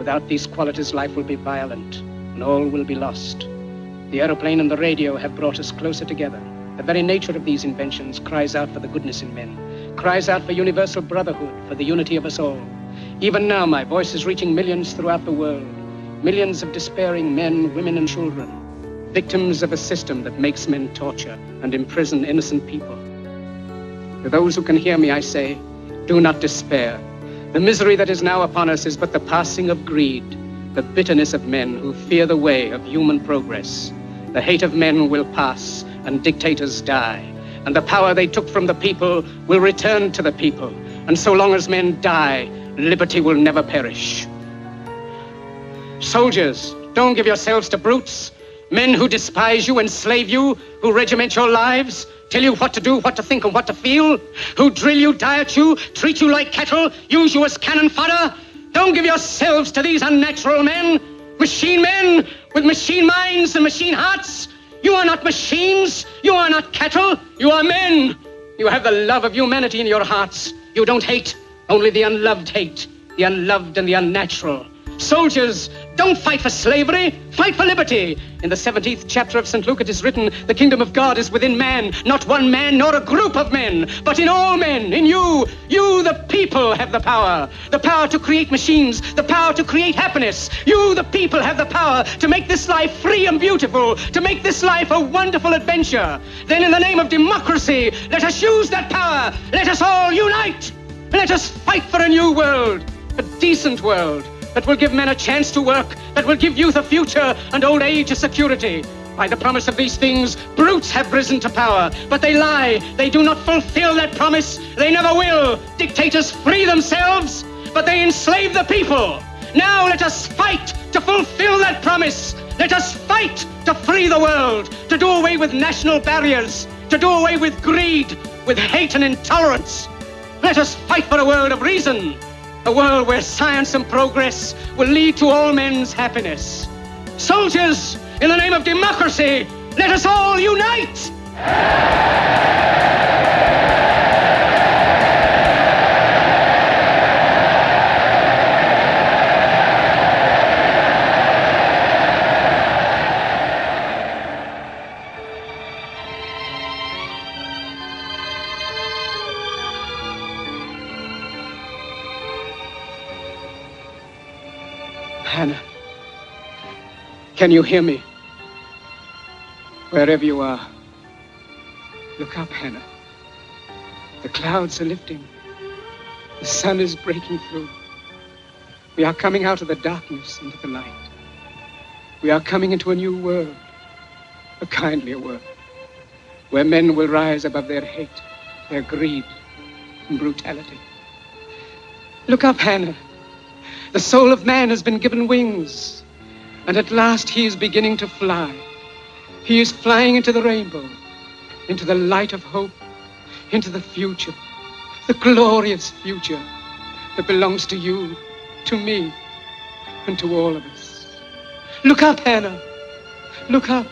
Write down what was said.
Without these qualities, life will be violent and all will be lost. The aeroplane and the radio have brought us closer together. The very nature of these inventions cries out for the goodness in men, cries out for universal brotherhood, for the unity of us all. Even now, my voice is reaching millions throughout the world. Millions of despairing men, women, and children, victims of a system that makes men torture and imprison innocent people. To those who can hear me, I say, do not despair. The misery that is now upon us is but the passing of greed, the bitterness of men who fear the way of human progress. The hate of men will pass, and dictators die, and the power they took from the people will return to the people. And so long as men die, liberty will never perish. Soldiers, don't give yourselves to brutes. Men who despise you, enslave you, who regiment your lives, tell you what to do, what to think, and what to feel, who drill you, diet you, treat you like cattle, use you as cannon fodder. Don't give yourselves to these unnatural men, machine men with machine minds and machine hearts. You are not machines. You are not cattle. You are men. You have the love of humanity in your hearts. You don't hate, only the unloved hate, the unloved and the unnatural. Soldiers, don't fight for slavery, fight for liberty. In the 17th chapter of St. Luke it is written, the kingdom of God is within man, not one man nor a group of men, but in all men, in you. You, the people, have the power. The power to create machines, the power to create happiness. You, the people, have the power to make this life free and beautiful, to make this life a wonderful adventure. Then in the name of democracy, let us use that power. Let us all unite. Let us fight for a new world, a decent world that will give men a chance to work, that will give youth a future and old age a security. By the promise of these things, brutes have risen to power, but they lie. They do not fulfill that promise. They never will. Dictators free themselves, but they enslave the people. Now let us fight to fulfill that promise. Let us fight to free the world, to do away with national barriers, to do away with greed, with hate and intolerance. Let us fight for a world of reason, a world where science and progress will lead to all men's happiness. Soldiers, in the name of democracy, let us all unite! Hannah, can you hear me? Wherever you are, look up, Hannah. The clouds are lifting. The sun is breaking through. We are coming out of the darkness into the light. We are coming into a new world, a kindlier world, where men will rise above their hate, their greed, and brutality. Look up, Hannah. The soul of man has been given wings, and at last he is beginning to fly. He is flying into the rainbow, into the light of hope, into the future, the glorious future that belongs to you, to me, and to all of us. Look up, Hannah. Look up.